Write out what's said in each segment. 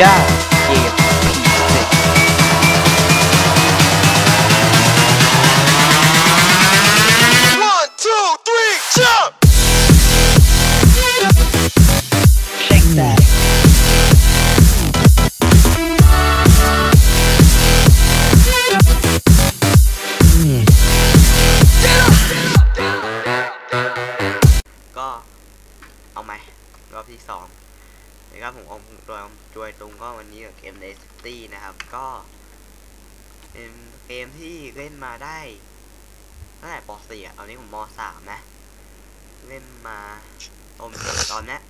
ด้า จวยตรงก็วันนี้กับเกมเลสตี้นะครับ ก็เป็นเกมที่เล่นมาได้ตั้งแต่ป .4 อะตอนนี้ผมม .3 นะ เล่นมาตอนตอนเนี้ย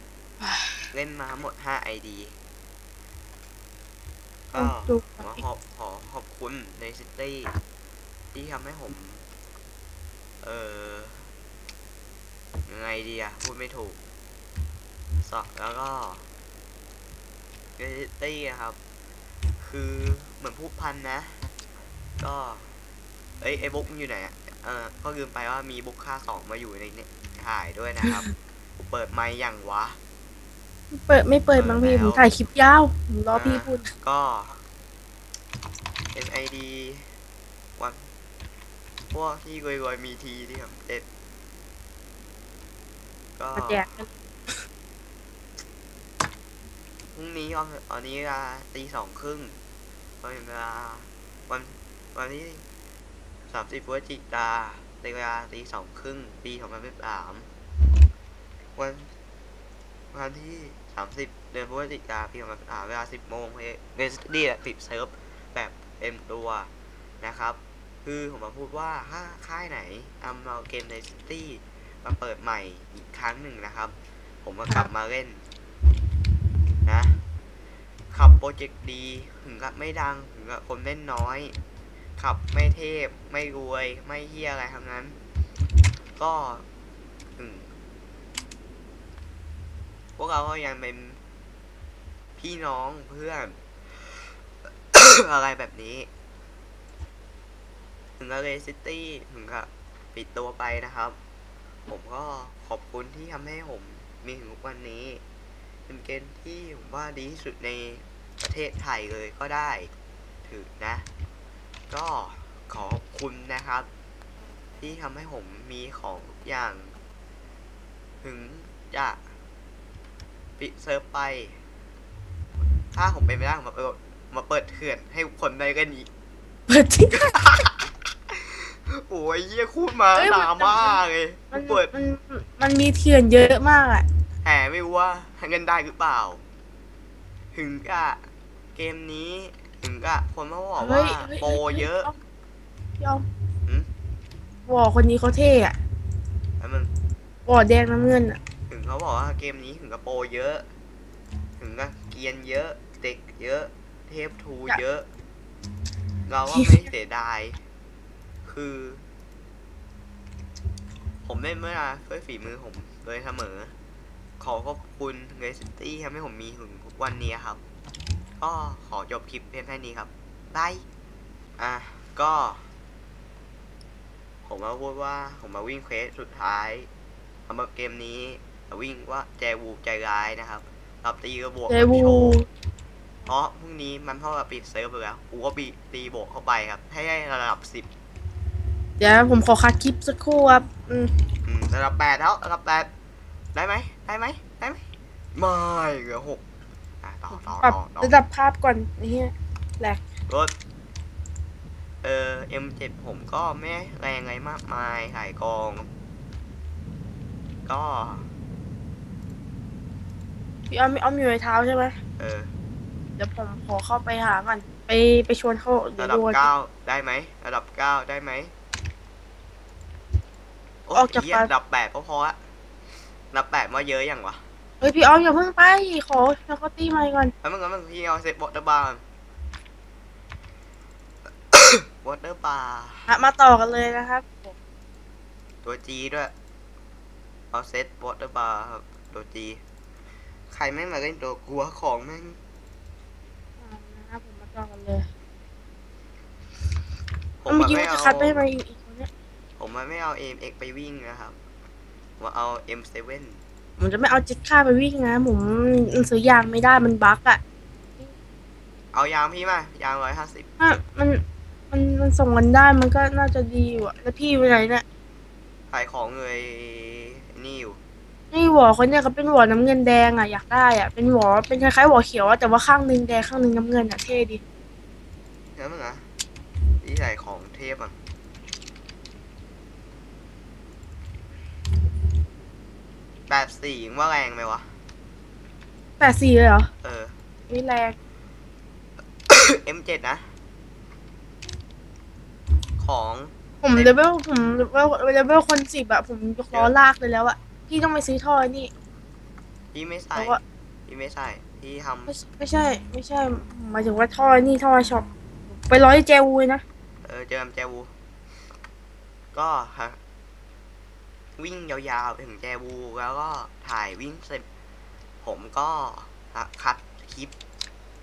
เล่นมาทั้งหมด 5 ID ก็จุกขอขอบขอขอบคุณในซิตี้ที่ทำให้ผม เออยังไงดีอะพูดไม่ถูกสอบแล้วก็ เนซิตี้อะครับ คือเหมือนพูดพันนะ ก็เอ้ยไอ้บุ๊กมันอยู่ไหนอะเออก็ลืมไปว่ามีบุ๊กค่าสองมาอยู่ในเนี่ยถ่ายด้วยนะครับ เปิดไมค์อย่างวะ เปิดไม่เปิดมั้งพี่เปิดแล้วผมถ่ายคลิปยาวผมรอพี่พูดก็ NID วันพวกที่รวยๆมีทีที่ผมเด็ดก็มาแจกกัน พรุ่งนี้วันตอนนี้เวลาตีสองครึ่งวันเวลาวันวันที่สามสิบพฤศจิกาในเวลาตีสองครึ่งปีสองพันสิบสามวันวันที่สามสิบเดือนพฤศจิกาปีสองพันสิบสามเวลาสิบโมงเวสตี้ปิดเซิร์ฟแบบเต็มตัวนะครับ คือผมมาพูดว่าถ้าค่ายไหนนำเอาเกมในซิตี้มาเปิดใหม่อีกครั้งหนึ่งนะครับ ผมก็กลับมาเล่น นะ ขับโปรเจกต์ดีถึงกับไม่ดังถึงกับคนเล่นน้อย ขับไม่เทพ ไม่รวย ไม่เฮียอะไรทั้งนั้น ก็พวกเราก็ยังเป็นพี่น้องเพื่อน อะไรแบบนี้ ถึงกับเลซิตี้ถึงกับปิดตัวไปนะครับ ผมก็ขอบคุณที่ทำให้ผมมีถึงทุกวันนี้ เป็นเกมที่ผมว่าดีที่สุดในประเทศไทยเลยก็ได้ถือนะ ก็ขอบคุณนะครับ ที่ทำให้ผมมีของทุกอย่าง ถึงจะปิดเซิร์ฟไป ถ้าผมเป็นไม่ได้ผมมาเปิดมาเปิดเถื่อนให้คนได้กันอีกเปิดจริงโอ้ยเยี่ยคูดมาเอ้ยหมันนามากเลยมันเปิดมันมันมีเถื่อนเยอะมากอะ แหมไม่รู้ว่าให้เงินได้หรือเปล่า ถึงกะเกมนี้ ถึงกะคนมาบอกเฮ้ว่ายเฮ้ยโปรเยอะพี่ออมหืมวอคนนี้เขาเท่อะแล้วมันวอแดงน้ำเงินอะถึงเขาบอกว่าเกมนี้ถึงกับโปรเยอะ ถึงกับเกรียนเยอะเด็กเยอะ เทพทูเยอะ เราก็ไม่เสียดาย คือ ผมเล่นเมื่อด้วยฝีมือผมโดยเสมอ ขอขอบคุณเรซิตี้ทำให้ผมมีถึงทุกวันนี้ครับ ก็ขอจบคลิปเพียงแค่นี้ครับบายอะก็ ผมมาพูดว่าผมมาวิ่งเควสสุดท้ายสำหรับเกมนี้มาวิ่งว่าแจวูใจร้ายนะครับรับตีกระบวกเจวูโชว์เพราะพรุ่งนี้มันเท่ากับปิดเซิร์ฟไปแล้วกูก็ปีตีบวกเข้าไปครับ ให้ได้ระดับสิบเดี๋ยวผมขอคัดคลิปสักครู่ครับ อืมอืมระดับแปดแล้วระดับแปดได้ไหม ได้ไหมได้ไหมไม่เหลือหกอะต่อต่อปรับต่อต่อระดับภาพก่อนไอ้เหี้ยแหลกรถเออ M7 ผมก็ไม่แรงอะไรมากมายขายกอง ก็ พี่ออมพี่ออมอยู่ในเท้าใช่ไหมเออ เดี๋ยวผมขอเข้าไปหาก่อนไปไปชวนเขาเดี๋ยระวดับโดน เก้าได้ไหมระดับเก้าได้ไหมโอ้ออกจากเหี้ยปากระดับแปดก็พอละ ระดับแปดว่าเยอะอย่างวะเฮ้ยพี่ออมอย่าเพิ่งไปขอแล้วก็ตีไมค์ก่อนแล้วมึงแล้วมึงพี่เอาเซตวอเตอร์บาร์วอเตอร์บาร์อะมาต่อกันเลยนะครับตัวจีด้วยเอาเซตวอเตอร์บาร์ครับตัวจีใครไม่งมาเล่นตัวกลัวของแม่งอ่านะครับผมมาต่อกันเลยผมเมื่ออะกี้ไม่มันจะเอาคัดไปให้มาอีกอีกคนเนี้ยผมอะไม่เอา MX ไปวิ่งนะครับ ผมเอา M7 ผมจะไม่เอาจิตค่าไปวิ่งนะ ผมซื้อยางไม่ได้มันบั๊กอะเอายางพี่มายางร้อยห้าสิบถ้ามันมันมันส่งกันได้มันก็น่าจะดีอยู่อะแล้วพี่ไปไหนเนี่ยขายของเลยนี่อยู่นี่หวอคนเนี่ยเขาเป็นหวอน้ำเงินแดงอะอยากได้อะเป็นหวอเป็นคล้ายๆหวอเขียวอะแต่ว่าข้างหนึงแดงข้างหนึงน้ำเงินอะเท่ดีแล้วมึงอะพี่ใส่ของเทพอะ แปดสี่ว่าแรงไหมวะแปดสี่เลยเหรอ เออ นี่แรง M7 นะ ของ ผมเลเวลผมเลเวลเลเวลคนสิบอะผมยกล้อลากเลยแล้วอะพี่ต้องไปซื้อท่อนี่พี่ไม่ใส่เพราะว่าพี่ไม่ใส่พี่ทไม่ไม่ใช่ ไม่ใช่หมายถึงว่าท่อนี่ท่อช็อปไปร้อยเจวูเลยนะำเออเจอมแจวู ก็ฮะ วิ่งยาวๆไปถึงแจวูแล้วก็ถ่ายวิ่งเสร็จผมก็คัดคลิป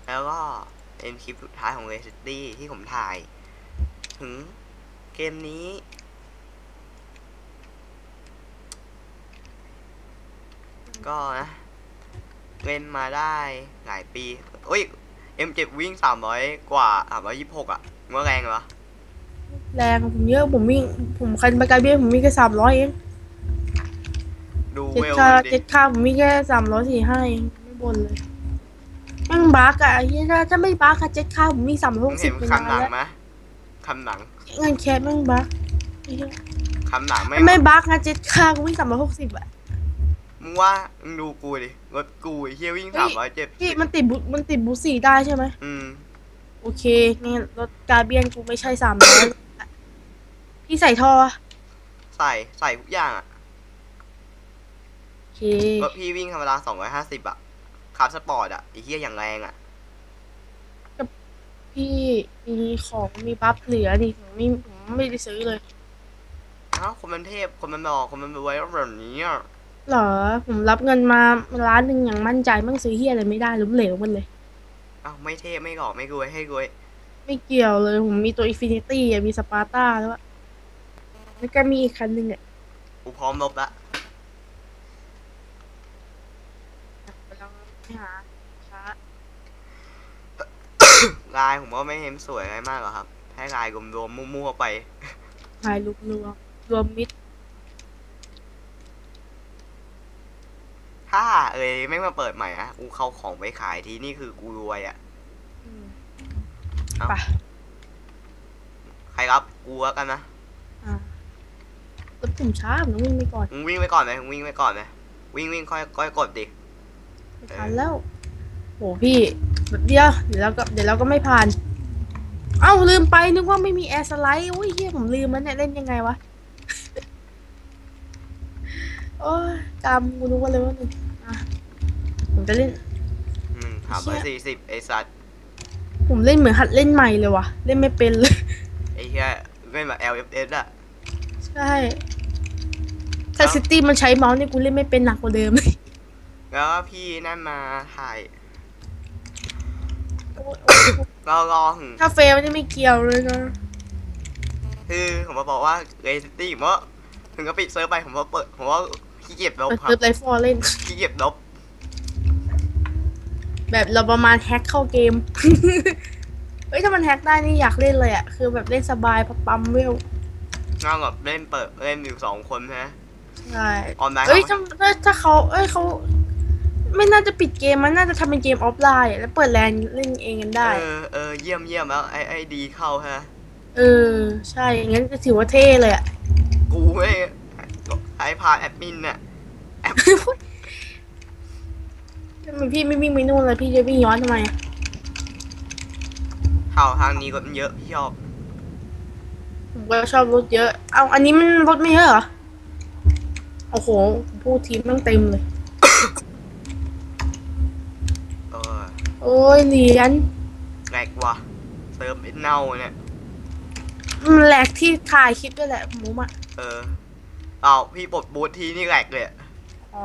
แล้วก็เป็นคลิปสุดท้ายของเรซิตี้ที่ผมถ่าย ถึงเกมนี้ ก็นะเล่นมาได้หลายปีเอ้ย M7 วิ่งสามร้อยกว่าสามร้อยยี่สิบหกอะเมื่อแรงเหรอ แรงผมเยอะผมวิ่ง ผมคันไปไกลเบี้ยผมวิ่งแค่สามร้อยเอง ดูเจ็ดเวลค่ามันดิเจ็ดค่าผมวิ่งแค่สามร้อยสี่ห้าเองไม่บ่นเลยแม่งบักอะไอ้เหี้ยถ้าถ้าไม่บักอะเจ็ดค่าผมวิ่งสามร้อยหมึงกสิเห็บนไปคำนาหนันงแล้วไหมคำหนังเงินแคสแม่งบักไอ้เหี้ยคำหนังไม่มันไม่บักนะเจ็ดค่ากูวิ่งสามร้อยหกสิบอะ มึงว่ามึงดูกูดิรถกูไอ้เฮียวิ่งเฮ้สายมร้อยเจ็ดพี่มันติดบุมันติดบูสี่ได้ใช่ไหมอืมโอเคงั้นรถกาเบียนกูไม่ใช่สามร้อยพี่ใส่ท่ออะใส่ใส่ทุกอย่างอะโอ เครถพี่วิ่งธรรมดาสองร้อยห้าสิบอะขับสปอร์ตอะไอ้เฮียอย่างแรงอะพี่มีของมี buff เหลือดิผมไม่ผมไม่ได้ซื้อเลยเอ้าคนมันเทพคนมันหล่อคนมันรวยก็แบบนี้อะเหรอ ผมรับเงินมาล้านหนึ่งอย่างมั่นใจมั่งซื้อเหี้ยอะไรไม่ได้ล้มเหลวหมันเลยเอ้าไม่เทพไม่หล่อไม่รวยให้รวยไม่เกี่ยวเลย ผมมีตัว Infinity อะมีสปาร์ต้าแล้วอะแล้วก็มีอีกคันหนึ่งอะกูพร้อมลบละ กำลังไป หาช้าลายผมก็ไม่เห็นสวยอะไรมากหรอกครับแค่ลายรวมๆมั่วๆไปหายรวมรวมรวมมิดถ้าเอ้ยไม่มาเปิดใหม่อะกูเข้าของไปขายทีนี่คือกูรวยอะอืมเอ้าไปใครรับกูแล้วกันนะอ่าแล้วผมช้าผมต้องวิ่งไปก่อนมึงวิ่งไปก่อนเลยมึงวิ่งไปก่อนเลยวิ่งวิ่งค่อยค่อยกดดิ ไม่ทันแล้วโหพี่แบบเดียว เดี๋ยวเราก็เดี๋ยวเราก็ไม่ผ่าน เอ้าลืมไปนึกว่าไม่มีแอร์สไลด์อุ้ยเฮียผมลืมมันเนี่ยเล่นยังไงวะ โอ้ยกรรมกูนึกว่าเลยว่าหนึ่งอะผมจะเล่น อืมหาเบอร์สี่สิบไอสัตว์ผมเล่นเหมือนหัดเล่นใหม่เลยวะเล่นไม่เป็นเลย ไอเหี้ยเล่นแบบ LFS อะใช่ถ้าซิตี้มันใช้เมาส์เนี่ยกูเล่นไม่เป็นหนักกว่าเดิม แล้วก็พี่นั่นมาถ่ายโอ๊ยโอ๊ยโอ๊ยเราลอง ถ้าเฟลนี่ไม่เกี่ยวเลยนะ คือผมมาบอกว่าเรซิตี้ผมว่าถึงก็ปิดเซิร์ฟไปผมว่าเปิดผมว่าขี้เกียจลบเปิดครัเซิบร์ฟไลฟ์ฟอร์เล่นขี้เกียจลบ แบบเราประมาณแฮ็กเข้าเกม เฮ้ยถ้ามัน hack ได้นี่อยากเล่นเลยอะคือแบบเล่นสบายพอปั๊มเวลงานแบบเล่นเปิดเล่นอยู่สองคนนะใช่ออนไลน์เอ้ยเขาถ้าถ้าถ้าเขาเอ้ยเขา ไม่น่าจะปิดเกมมันน่าจะทำเป็นเกมออฟไลน์อะแล้วเปิดแลนเล่นเองกันได้ เออเออเยี่ยมเยี่ยมแล้วไอ ID เข้าฮะ เออ ใช่งั้นก็ถือว่าเท่เลยอะกูไม่ไอพาแอดมินน่ะทำไมพี่ไม่วิ่งไปนู่นเลยพี่จะวิ่งย้อนทำไมอะเข้าทางนี้ก็เยอะพี่ชอบผมก็ชอบรถเยอะ เอาอันนี้มันรถไม่เยอะเหรอ โอ้โหพูดทีมตั้งเต็มเลย เออ โอ้ยเหรียญแหลกว่ะเซิร์ฟไอ้เน่าเนี่ยมันแหลกที่ถ่ายคลิปด้วยแหละหมูมอะเออเอาพี่ปลดบูททีนี่แหลกเลยอะอ๋อ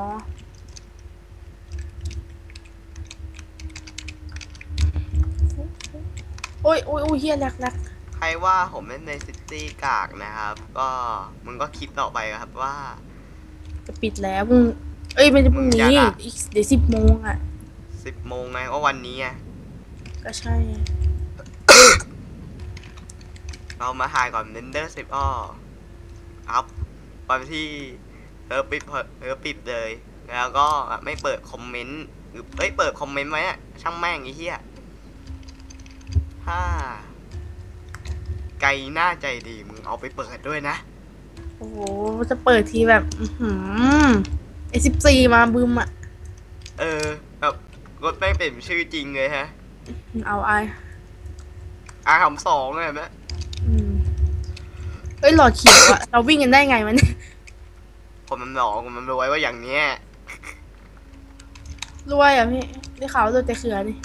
โอ้ยโอ้ยโอ้ยเฮียแหลกแหลกใครว่าผมเล่นในซิตี้กากนะครับ ก็มึงก็คิดต่อไปครับว่า จะปิดแล้วมึงเอ้ยมันจะพรุ่งมึงอย่านี้ด่าอีกเดี๋ยวสิบโมงอะ สิบโมงไงก็วันนี้ไงก็ใช่ไงเรามาถ่ายก่อนเ e นเดอร์สิบอ้ออัพวันที่เออปิดเออปิดเลย แล้วก็ไม่เปิดคอมเมนต์หรือเอ้ยเปิดคอมเมนต์ไว้อะช่างแม่งไอ้เหี้ยถ้าไกลหน้าใจดีมึงเอาไปเปิดด้วยนะ โอ้โห จะเปิดทีแบบ อือหือไอสิบสี่มาบึมอะเออแบบ รถแม่งเป็นชื่อจริงเลยฮะเอาไออาคำสองเลยไหมอืมเอ้ยหลอดเขียวอะเราวิ่งกันได้ไงมันยผมมันหลอกผมมันรวยว่าอย่างเนี้ยรวยอะพี่ได้ข่าวรวยแต่เขือนี่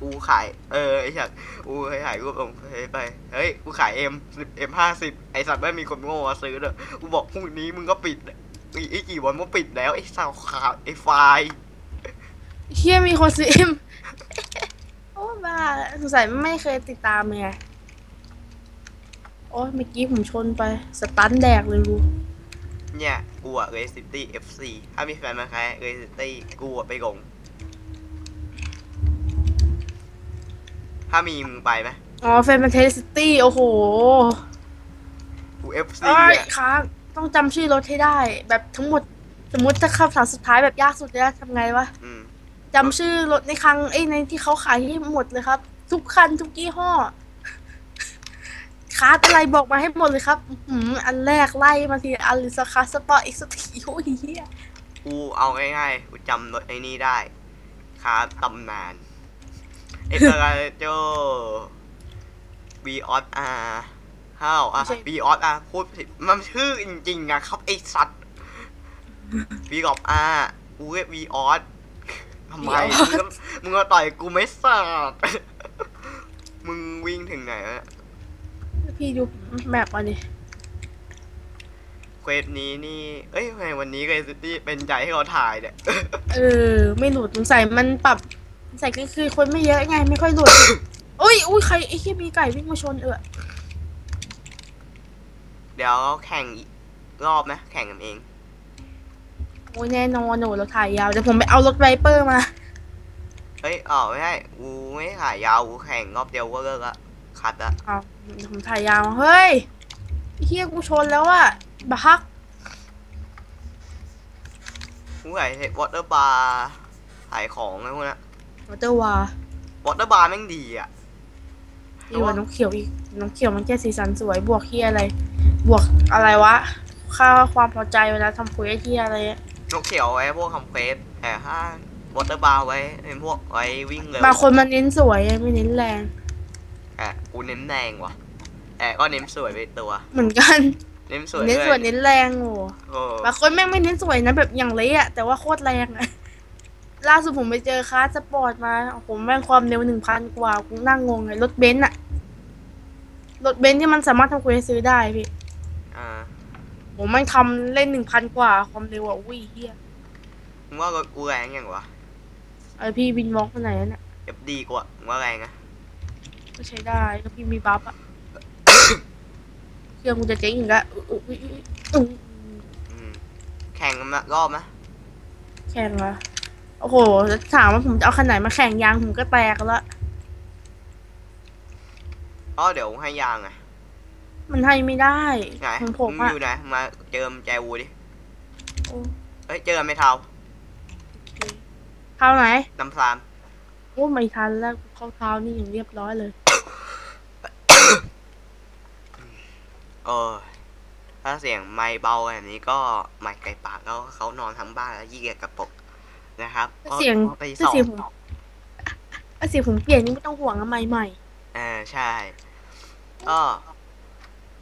กูขาย เออไอ้สัตว์กูเคยขายรูปลงเฮ้ยไปเฮ้ยกูขายเอ็มสิบเอ็มห้าสิบไอสัตว์ไม่มีคนโง่มาซื้อเลยกูบอกพรุ่งนี้มึงก็ปิดอีกอีกกี่วันมึงปิดแล้วไอ้สาวขาวไอ้ไฟล์ เฮียมีคนซื้อเอ็มโอ้บ้าสงสัยไม่เคยติดตามเลยไงโอ้ยเมื่อกี้ผมชนไป สตันแดกเลยกูเนี่ยกูอะเรซิตี้เอฟซีถ้ามีแฟนมาแค่เรซิตี้กูอะไปลงถ้ามีมึงไปไหมอ๋อแฟนมันเทสซิตี้ โอ้โหกูเอฟซีเอ้ยอะค้างต้องจำชื่อรถให้ได้ แบบทั้งหมด สมมติถ้าคำถามสุดท้ายแบบยากสุดเลยนะทำไงวะ อืม จำชื่อรถในครั้งเอ้ยในที่เขาขายให้หมดเลยครับ ทุกคันทุกยี่ห้อคาร์ดอะไรบอกมาให้หมดเลยครับอื้อหืออันแรกไล่มาทีอันลิสคาสปอร์ตอีกสักทีโอ้ยเฮียกูเอาง่ายๆกูจำรถไอ้นี่ได้คาตำนานเอสราโจบีออสอาร์ห้าวอะบีออสอาร์พูดผิดมันชื่อจริงๆอะครับไอสัตว์บีกอบอาร์กูเรียกบีออส ทำไมมึงก็มึงก็ต่อยกูไม่สาดมึงวิ่งถึงไหนวะพี่ดูแมปมาดิเควสนี้นี่ เอ้ยทำไมวันนี้เรซิตี้เป็นใจให้เราถ่ายเนี่ย เออ ไม่หลุดสงสัยมันปรับใส่ก็คือคนไม่เยอะไง ไม่ค่อยหลุดอุ้ยอุ้ยใครไอ้เฮียมีไก่วิ่งมาชนเออเดี๋ยวแข่งอีกรอบนะ แข่งกันเองโอ้ยแน่นอนโหนูเราถ่ายยาวเดี๋ยวผมไปเอารถไวเปอร์มาเอ้ยอ๋อไม่ใช่กูไม่ถ่ายยาวกูแข่งรอบเดียวก็เลิกละคัดละเอาเดี๋ยวผมถ่ายยาวเฮ้ยไอ้เฮียกูชนแล้วอะบักกูถ่าย water bar ถ่ายของอะไรพวกนั้น water บาร์ water bar แม่งดีอะดีกว่าน้องเขียวอีกน้องเขียวมันแค่สีสันสวย บวกเหี้ยอะไร บวกอะไรวะ ค่าความพอใจเวลาทำคุยเหี้ยอะไรอะ นกเขียวไว้พวกคำ quest แต่ถ้า water bar ไว้เป็นพวกไว้วิ่งเร็วบางคนมันเน้นสวยไม่เน้นแรงแต่กูเน้นแรงว่ะแต่ก็เน้นสวยไปตัว เหมือนกัน เน้นสวยเน้นด้สวยเน้นแรงโอ้โอ้บางคนแม่งไม่เน้นสวยนะแบบอย่างเละอะแต่ว่าโคตรแรงอะล่าสุดผมไปเจอคาร์สปอร์ตมาโอ้โหแม่งความเร็วหนึ่งพันกว่ากูนั่งงงเลยรถเบนซ์อะรถเบนซ์ที่มันสามารถทำคุยให้ซื้อได้พี่ อ่า ผมแม่งทำเล่นหนึ่งพันกว่า ความเร็วอะอุ้ยเฮียมึงว่ารถกูแรงยังวะไอพี่บินวอล์กไปไหนน่ะเอฟดีกว่ามึงว่าแรงอะก็ใช้ได้ก็พี่มีบัฟอะเครื่องกูจะเจ๊งอีกแล้วอุ๊ยอุ๊ยอุ๊ยอุ๊ยอืมแข่งกันมารอบนะแข่งเหรอโอ้โหแล้วถามว่าผมจะเอาคันไหนมาแข่งยางผมก็แตกแล้วอ๋อเดี๋ยวให้ยางไง มันให้ไม่ได้ไหนของผมมึงอะอยู่ไหนมาเจิมแจวูดิโอ้เอ้ยเจอไม่เท่าเท้าไหนน้ำซามโอ้ไม่ทันแล้วเข้าเท้านี่อย่างเรียบร้อยเลย เออถ้าเสียงไม้เบาแบบนี้ก็ไม้ไก่ปากแล้วเขานอนทั้งบ้านแล้วยี่เกียจกระปกนะครับเสียงก็ไปถ้าสอเสียงบผมถ้าเสียงผมเปลี่ยนนี่ไม่ต้องห่วงอะใหม่ใหม่อ่าใช่ก็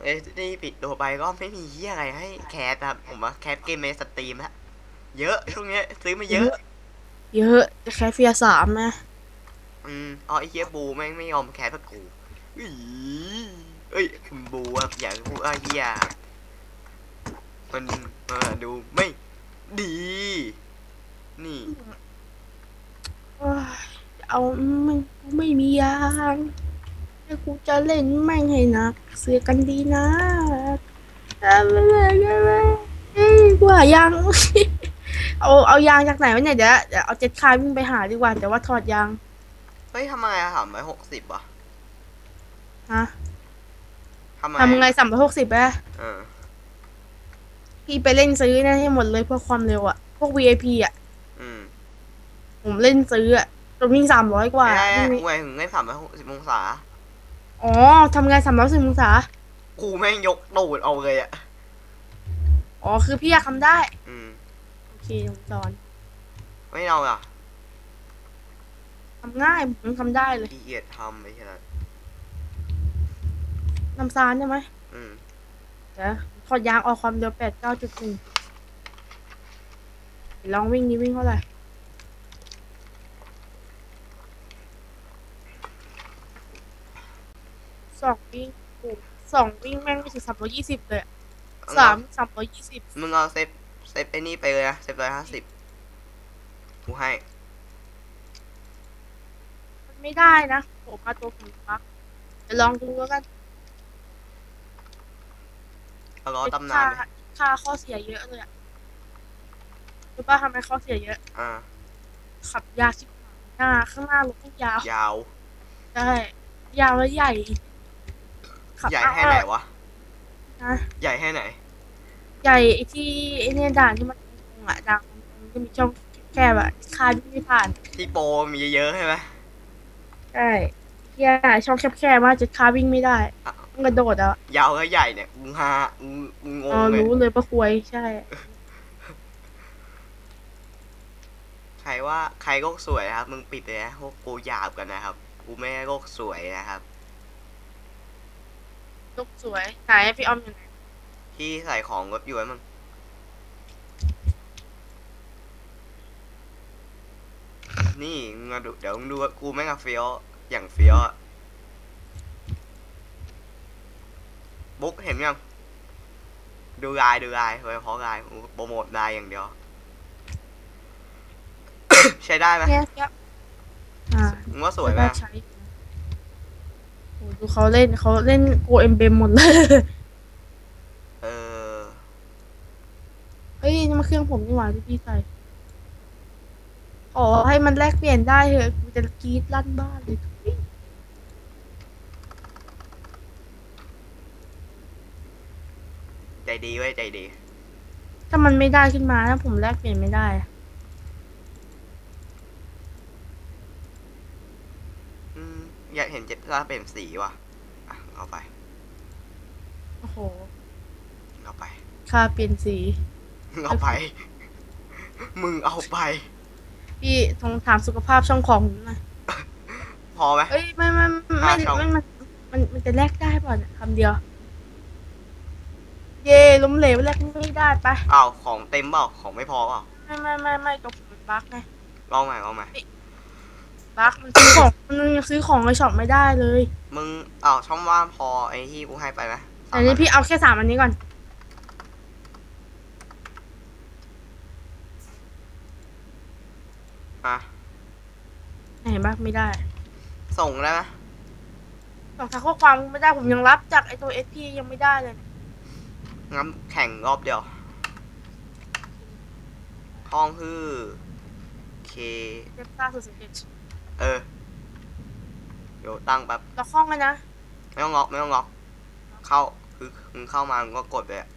เอ้ยนี่ปิดตัวไปก็ไม่มีเฮียอะไรให้แคสครับผมว่าแคสเกมในสตรีมฮะเยอะช่วงเนี้ยซื้อมาเยอะ เยอะจะแค่เฟียสามนะอืมอ๋อไอเฮียบูแม่งไม่ยอมแคสกับกูอีเอ้ยคุณบูครับอยากพูดว่าเฮียมันมาดูไม่ดี นี่โอ้ยเอามันไม่มียางแล้ว กูจะเล่นแม่งให้หนัก เสือกันดีนะอะไรอะไรเอ้ยกูหายางเอาเอายางจากไหนวะเนี่ยเดี๋ยวเดี๋ยวเอาเจ็ดคายวิ่งไปหาดีกว่าแต่ว่าถอดยางเฮ้ยทำไมอะสามร้อยหกสิบอะฮะทำไมทำไงสามร้อยหกสิบอะเออพี่ไปเล่นซื้อนะให้หมดเลยเพื่อความเร็วอะพวก VIP อะอืมผมเล่นซื้ออะตัววิ่งสามร้อยกว่าไม่ได้วิ่งหวยถึงได้สามร้อยหกสิบองศา อ๋อทำไงสามร้อยสิบองศากูแม่งยกตูดเอาเลยอะอ๋อ คือพี่อยากทำได้ อืม โอเคผมสอนไม่เอาอะทำง่ายผมทำได้เลยขี้เกียจทำไปเถอะน้ำซานใช่ไหมอืมเดี๋ยวถอดยางออกความเร็วแปดเก้าจุดหนึ่งลองวิ่งนี้วิ่งเท่าไหร่ สองวิ่งโอ้สองวิ่งแม่งไม่ถึงสามร้อยยี่สิบเลยอะสามสามร้อยยี่สิบมึงเอาเซฟเซฟไอ้นี่ไปเลยนะเซฟร้อยห้าสิบกูให้มันไม่ได้นะผมมาตัวผมพักเดี๋ยวลองดูแล้วกันเอาล้อตำนานค่าดิค่าข้อเสียเยอะเลยอะรู้ป่ะทำไมข้อเสียเยอะ อ่า ขับยากชิบหายหน้าข้างหน้ารถต้องยาว ยาวใช่ยาวและใหญ่ ขับใหญ่แค่ไหนวะนะใหญ่แค่ไหน ใหญ่ไอ้ที่ไอ้เนี่ยด่านที่มันตรงๆอะด่านตรงๆที่มีช่องแคบอะคาร์วิ่งไม่ผ่าน ที่โปรมีเยอะๆใช่ไหมใช่ที่ช่องแคบๆมากจะคาร์วิ่งไม่ได้อะต้องกระโดดอะ ยาวก็ใหญ่เนี่ยกูฮากูกูงอ๋องเลยรู้เลยประควยใช่ ใครว่าใครโลกสวยนะครับ มึงปิดเลยนะพวกกูหยาบกันนะครับ กูไม่ได้โลกสวยนะครับ ลูกสวยไหนพี่ออมอยู่ไหนที่ใส่ของรถอยู่ไว้มึงนี่มึงมาดูเดี๋ยวมึงดูว่ากูแม่งอะเฟี้ยวอย่างเฟี้ยวอะบุ๊กเห็นยังดูลายดูลายโดยเฉพาะลายกูโปรโมทลายอย่างเดียว ใช้ได้ไหมเนี่ยครับอ่ามึงว่าสวยไหม น่าใช้อยู่นะโอ้ ดูเขาเล่นเขาเล่นโกเอ็มเบมหมดเลยเออเฮ้ยนี่มันเครื่องผมนี่หว่าที่พี่ใส่ขอให้มันแลกเปลี่ยนได้เถอะกูจะกรีดลั่นบ้านเลยทุยใจดีเว้ยใจดี ถ้ามันไม่ได้ขึ้นมาถ้าผมแลกเปลี่ยนไม่ได้อะ อืม อยากเห็นเจ็ตล่าเป็นสีว่ะอะเอาไปโอ้โหเอาไป ค่าเปลี่ยนสีเอาไป มึงเอาไป พี่ทงถามสุขภาพช่องของผมหน่อยพอไหมเอ้ยไม่ไม่ไม่ห้าไม่ช่องไม่มันมันมันจะแลกได้ป่ะเนี่ยคำเดียว เย่ล้มเหลวแลกไม่ได้ไปอ้าวของเต็มเปล่าของไม่พอเปล่าไม่ไม่ไม่ไม่ตัวผมมันบั๊กไงลองใหม่ลองใหม่ บั๊กมันซื้อของมันยังซื้อของในช็อปไม่ได้เลย มึงอ้าวช่องว่างพอไอ้ที่กูให้ไปไหมแต่นี้พี่เอาแค่สามอันนี้ก่อน อะเห็นปะไม่ได้ ส่งได้ไหมส่งทางข้อความไม่ได้ผมยังรับจากไอตัวเอสพียังไม่ได้เลยเนี่ยงั้นแข่งรอบเดียวห้องคือเคเรียกซ่าสุดสิบเอ็ด เออ เดี๋ยวตั้งแป๊บเราคล้องกันนะ ไม่ต้องล็อกไม่ต้องล็อก เข้า คือมึงเข้ามามึงก็กดเลยอะ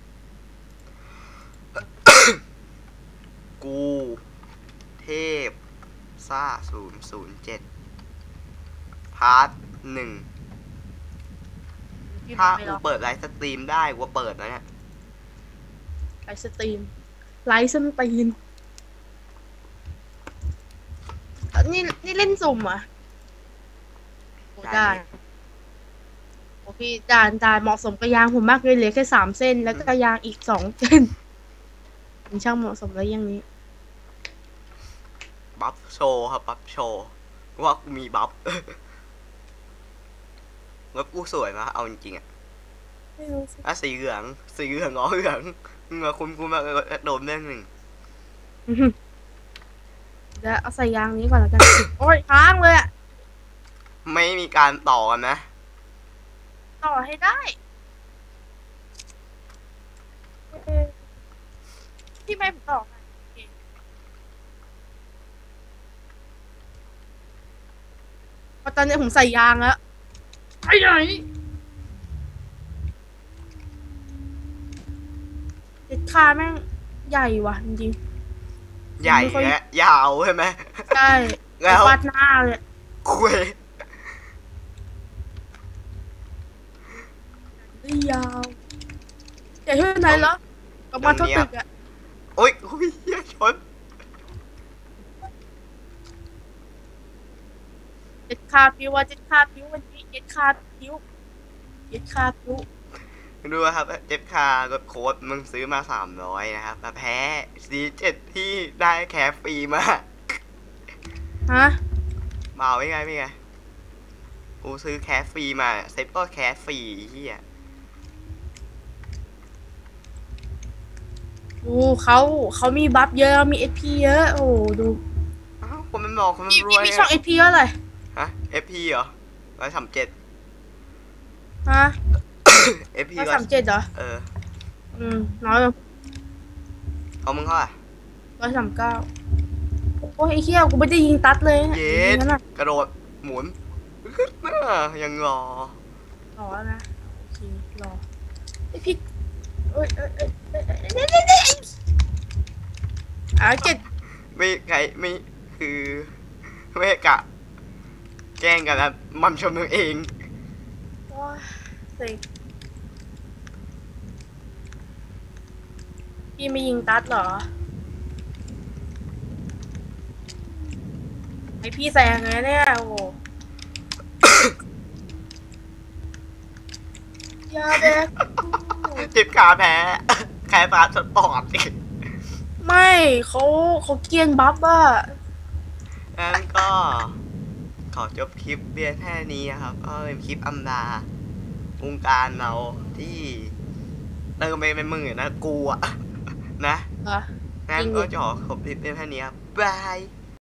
กู เทพซ่าศูนย์ศูนย์เจ็ดพาร์ทหนึ่งพี่ถ้าไม่กูรอเปิดไลฟ์สตรีมได้กูเปิดนะเนี่ย ไลฟ์สตรีม ไลฟ์สตรีม นี่นี่เล่นสุ่มเหรอะโอ้ได้โอ้พี่ด่านด่านเหมาะสมกับยางผมมากเลยเหลือแค่สามเส้น แล้วก็ยางอีกสองเส้นมันช่างเหมาะสมแล้วอย่างนี้บัฟโชว์ครับบัฟโชว์ว่ากูมีบัฟแล้วกูสวยมะเอาจริงๆอะไม่รู้สิอะสีเหลืองสีเหลืองอ๋อเหลืองมึงอะคุณคุณมาโดนเรื่องหนึ่ง เดี๋ยวเอาใส่ยางนี้ก่อนแล้วกัน โอ้ยค้างเลยอะไม่มีการต่อกันนะ ต่อให้ได้เอ่อพี่ไม่ผมต่อให้โอเคราะตอนนี้ผมใส่ยางแล้วไปไหนเด็ดขาแม่งใหญ่ว่ะจริง ใหญ่ไม่ค่อยและยาวใช่ไหมๆใช่แล้วฟาดหน้าเลยคุยได้ยาวใหญ่เท่าไหนแล้วกลับมาเท่าตึกอะโอ้ยโอ้ยเหี้ยชนเด็ดขาพิวว่าเด็ดขาพิววันนี้เด็ดขาพิวเด็ดขาพิว ดูนะครับเจ็บคารถโค้ดมึงซื้อมาสามร้อยนะครับมาแพ้ซีเจ็ดที่ได้แคฟฟรีมาฮะเมาไม่ไงไม่ไงกูซื้อแคฟฟรีมาเซ็ตก็แคฟฟรีเฮียดูเขาเขามีบัฟเยอะมีเอพีเยอะ โอ้โหดูอ้าวคนมันบอกคนมันมีรมีวยมีช่องเอพีเท่าไหร่ฮะเอฟพีเหรอร้อยสามเจ็ดฮะ เอฟพีก็สามเจ็ดเหรอ เออ อืม น้อยเขามึงเข้าอ่ร้อยสามเก้าโอ้ยเขี้ยวกูไม่ได้ยิงตัดเลยเย็ดกระโดด หมุนน่ายังรอรอแล้วนะโอเครอไอพี่โอ้ยเอ้ยเอ้ยเอ้ยเอ้ยเอ้ยเอ้ยอ่าเจ็ดไม่ใครไม่คือไม่กะ แกล้งกันนะมันชมตัวเองโอ้ยเซ็ง พี่ไม่ยิงตัดเหรอ ไอพี่แซงไงเนี่ย โอ้โหอย่าแบกกูจิบขาแพ้แพ้ฟาสสปอร์ตอีกไม่เขาเขาเกรียนบัฟอะงั้นก็ขอจบคลิปเพียงแค่นี้นะครับ ก็เป็นคลิปอำลาวงการเราที่เติมไปเป็นหมื่นนะกูอะ นะอะงั้นจริงดิก็จะขอจบคลิปเพียงแค่นี้ครับบาย